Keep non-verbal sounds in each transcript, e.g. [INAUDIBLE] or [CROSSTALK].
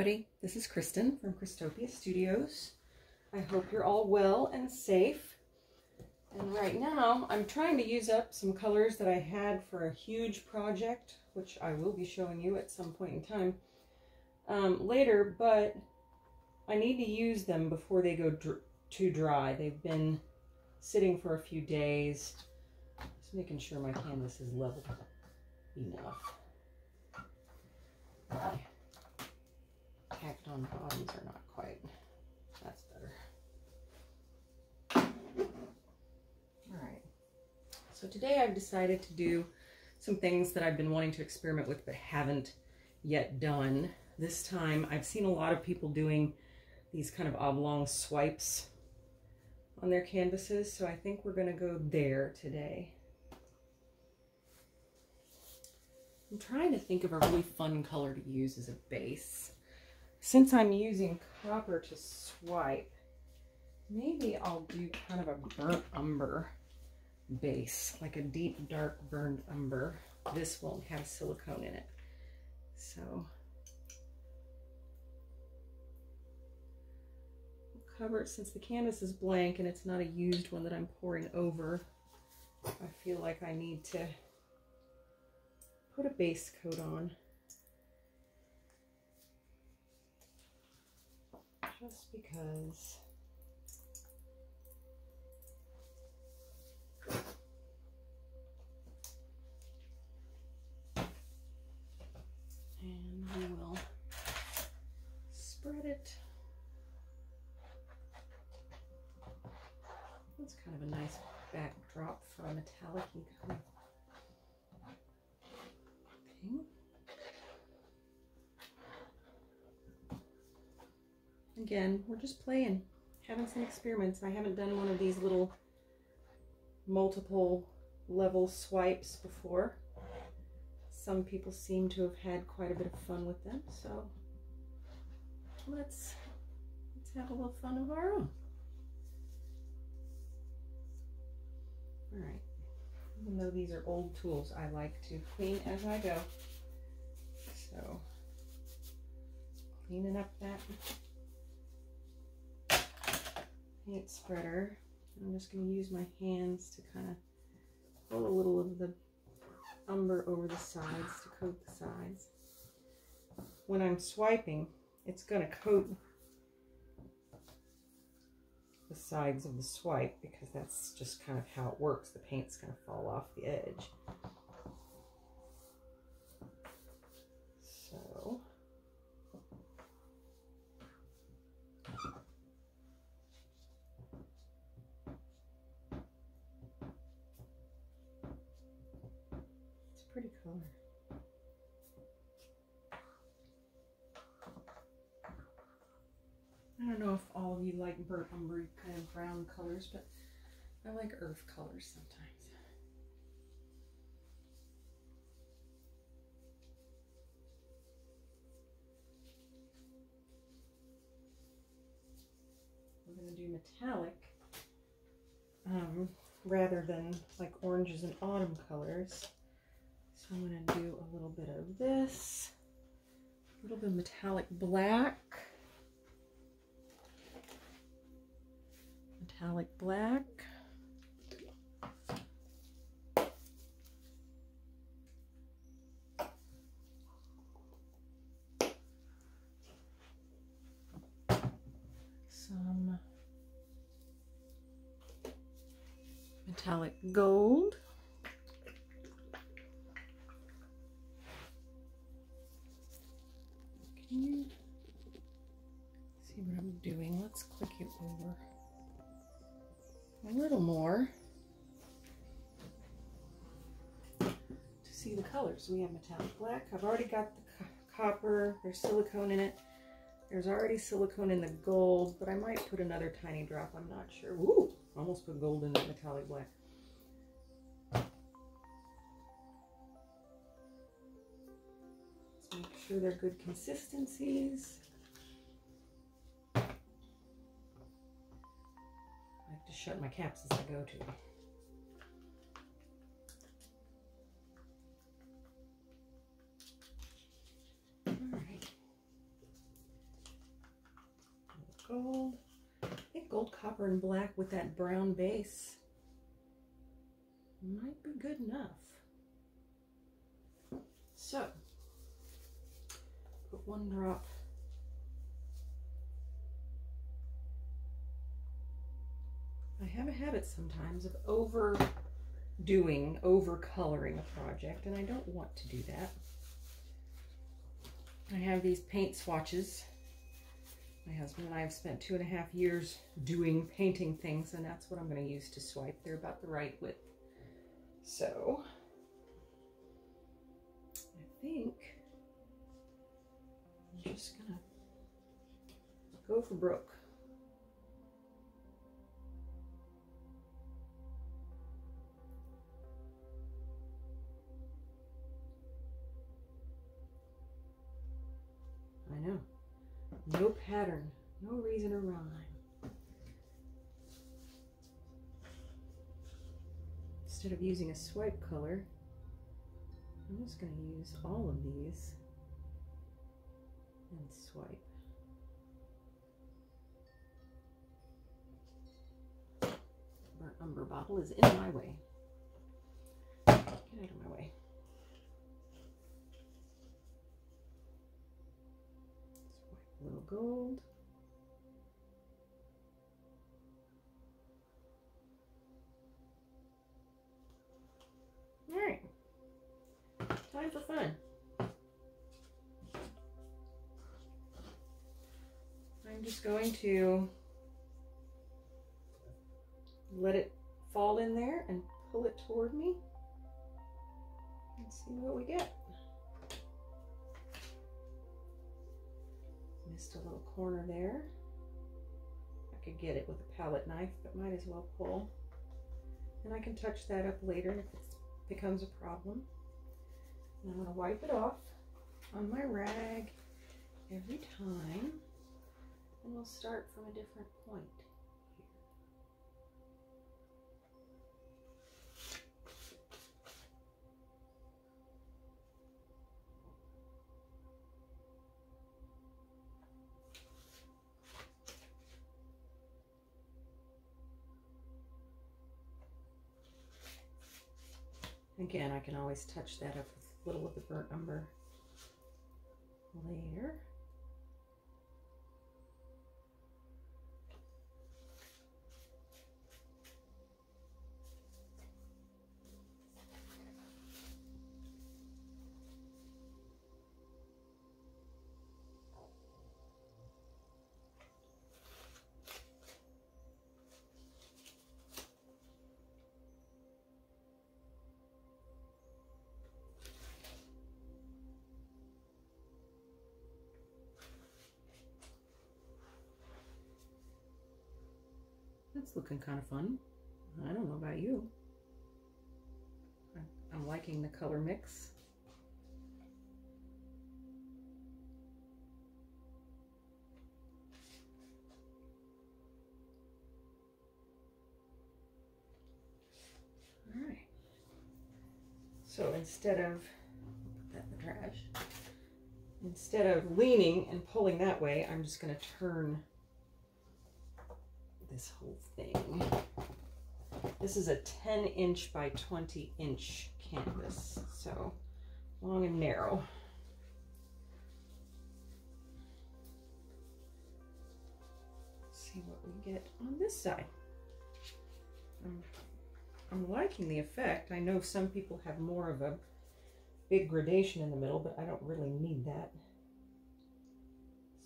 everybody. This is Kristen from Kristopia Studios. I hope you're all well and safe. And right now, I'm trying to use up some colors that I had for a huge project, which I will be showing you at some point in time um, later, but I need to use them before they go dr too dry. They've been sitting for a few days. Just making sure my canvas is level enough. Okay. Tacked on bottoms are not quite. That's better. Alright. So today I've decided to do some things that I've been wanting to experiment with but haven't yet done. This time I've seen a lot of people doing these kind of oblong swipes on their canvases, so I think we're going to go there today. I'm trying to think of a really fun color to use as a base. Since I'm using copper to swipe, maybe I'll do kind of a burnt umber base, like a deep, dark burned umber. This won't have silicone in it. So cover it since the canvas is blank and it's not a used one that I'm pouring over. I feel like I need to put a base coat on. Just because. And we will spread it That's kind of a nice backdrop for a metallic kind of Again, we're just playing, having some experiments. I haven't done one of these little multiple level swipes before. Some people seem to have had quite a bit of fun with them, so let's let's have a little fun of our own. All right. Even though these are old tools, I like to clean as I go. So, cleaning up that spreader. I'm just going to use my hands to kind of pull a little of the umber over the sides to coat the sides. When I'm swiping, it's going to coat the sides of the swipe because that's just kind of how it works. The paint's going to fall off the edge. Pretty color. I don't know if all of you like burnt umber kind of brown colors, but I like earth colors sometimes. We're going to do metallic um, rather than like oranges and autumn colors. I'm going to do a little bit of this, a little bit of metallic black. metallic black. Some metallic gold. See what I'm doing? Let's click it over a little more to see the colors. We have metallic black. I've already got the copper. There's silicone in it. There's already silicone in the gold, but I might put another tiny drop. I'm not sure. Ooh, almost put gold in the metallic black. Make sure they're good consistencies. I have to shut my caps as I go to. gold. I think gold, copper, and black with that brown base might be good enough. So, put one drop I have a habit sometimes of overdoing, over coloring a project, and I don't want to do that. I have these paint swatches. My husband and I have spent two and a half years doing painting things, and that's what I'm going to use to swipe. They're about the right width. So, I think just to go for broke. I know. No pattern, no reason or rhyme. Instead of using a swipe color, I'm just going to use all of these and swipe. Burnt umber bottle is in my way. Get out of my way. A little gold. All right, time for fun. I'm just going to let it fall in there and pull it toward me and see what we get. Missed a little corner there. I could get it with a palette knife, but might as well pull. And I can touch that up later if it becomes a problem. And I'm going to wipe it off on my rag every time. And we'll start from a different point. Again, I can always touch that up with a little of the burnt umber later. That's looking kind of fun. I don't know about you. I'm liking the color mix. All right. So instead of, that in the trash, instead of leaning and pulling that way, I'm just going to turn this whole thing. This is a 10 inch by 20 inch canvas, so long and narrow. Let's see what we get on this side. I'm, I'm liking the effect. I know some people have more of a big gradation in the middle, but I don't really need that.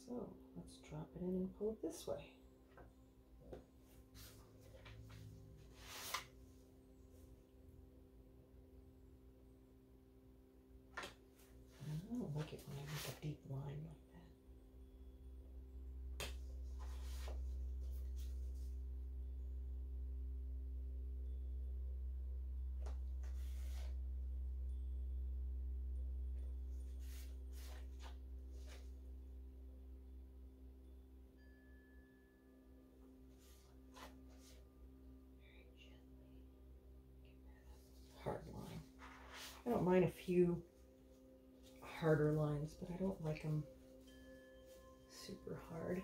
So let's drop it in and pull it this way. Deep line like that. Very gently hard line. I don't mind a few harder lines, but I don't like them super hard.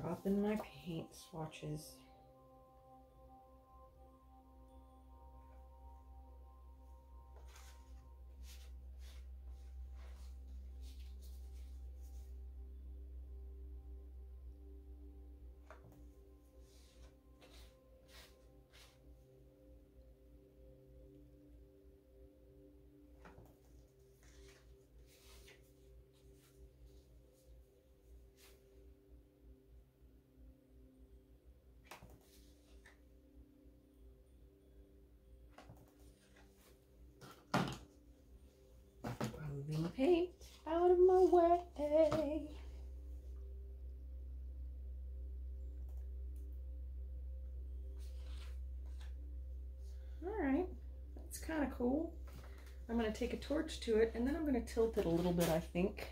Dropping my paint swatches. Moving paint out of my way. All right, that's kind of cool. I'm going to take a torch to it and then I'm going to tilt it a little bit, I think.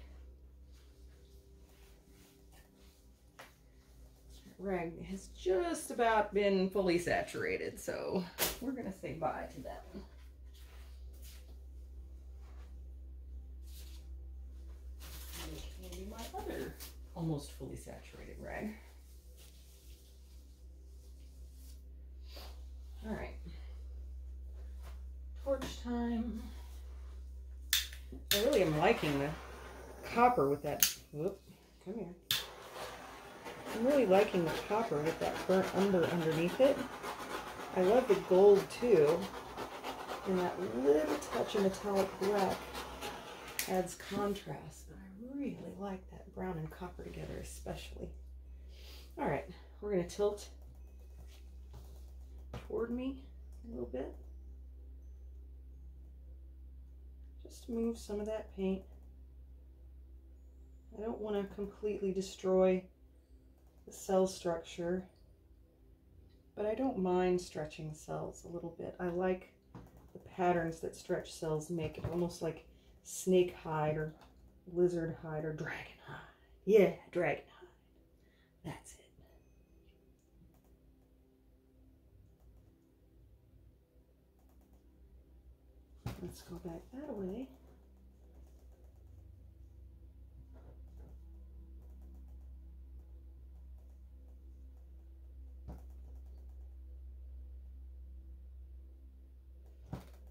That rag has just about been fully saturated, so we're going to say bye to that. Maybe my other almost fully saturated rag. All right. Torch time. I really am liking the copper with that. Whoop, come here. I'm really liking the copper with that burnt umber underneath it. I love the gold too. And that little touch of metallic black adds contrast. Really like that brown and copper together especially. All right, we're gonna tilt toward me a little bit. Just move some of that paint. I don't want to completely destroy the cell structure, but I don't mind stretching cells a little bit. I like the patterns that stretch cells make almost like snake hide or lizard hide or dragon hide. Yeah, dragon hide. That's it. Let's go back that way.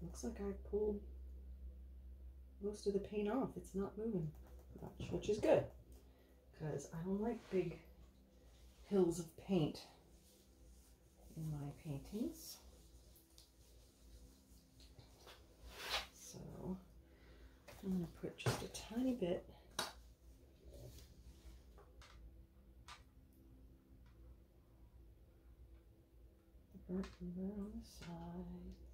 Looks like I pulled most of the paint off. It's not moving much, which is good because I don't like big hills of paint in my paintings. So I'm going to put just a tiny bit on the sides.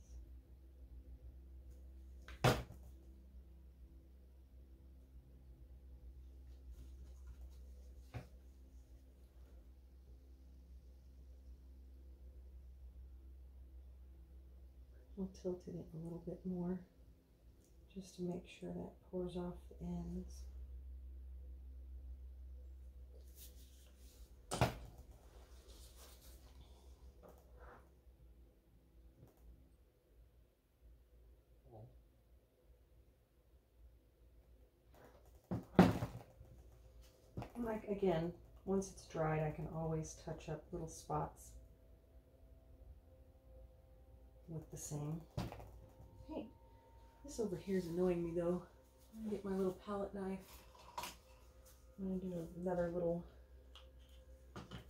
I'll tilt it a little bit more just to make sure that pours off the ends. Like again, once it's dried, I can always touch up little spots with the same paint. This over here is annoying me though. I'm gonna get my little palette knife. I'm gonna do another little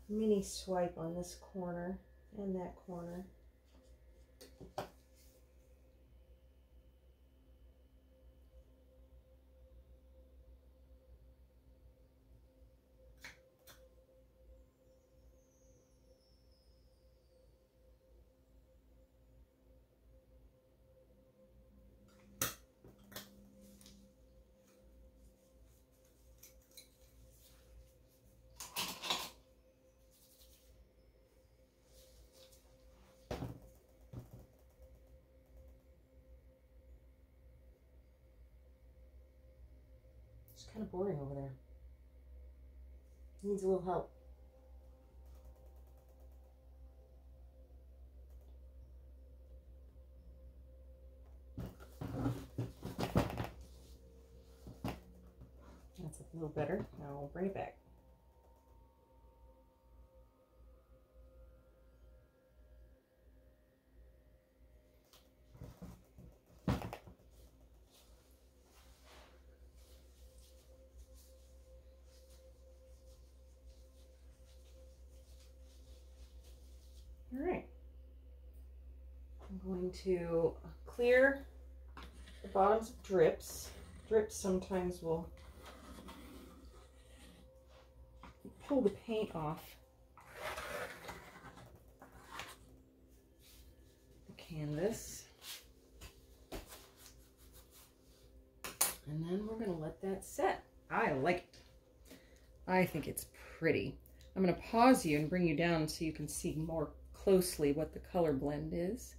mini swipe on this corner and that corner. Kind of boring over there. Needs a little help. That's a little better. Now I'll bring it back. All right. I'm going to clear the bottoms of drips. Drips sometimes will pull the paint off the canvas. And then we're going to let that set. I like it. I think it's pretty. I'm going to pause you and bring you down so you can see more closely what the color blend is.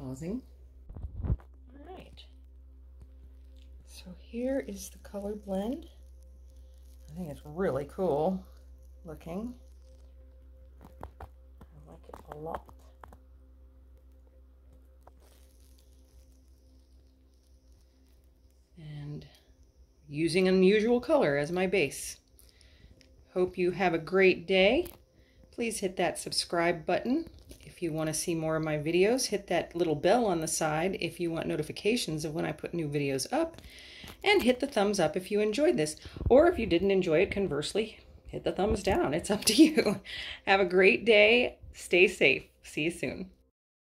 Pausing. All right. So here is the color blend. I think it's really cool looking. I like it a lot. And using unusual color as my base. Hope you have a great day. Please hit that subscribe button if you want to see more of my videos. Hit that little bell on the side if you want notifications of when I put new videos up. And hit the thumbs up if you enjoyed this. Or if you didn't enjoy it, conversely, hit the thumbs down. It's up to you. [LAUGHS] Have a great day. Stay safe. See you soon.